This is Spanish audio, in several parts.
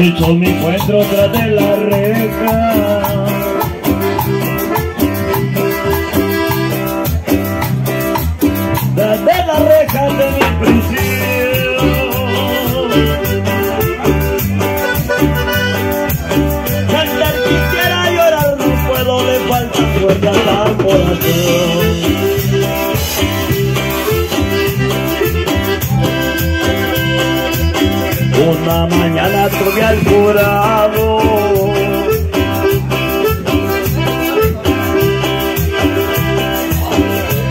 Hecho mi encuentro tras de la reja. Tras de la reja de mi prisión. Cantar quisiera llorar, no puedo, le falta fuerza al corazón. Una mañana tuve al jurado.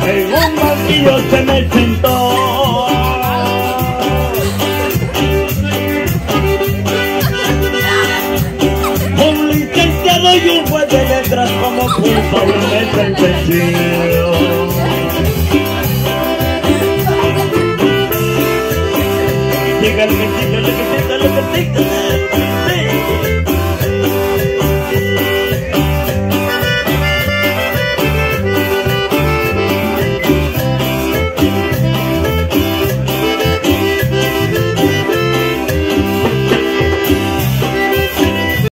En un banquillo se me sentó. Un licenciado y un juez de letras como culpable me sentenció Llega el que quita, la que quita, la que quita.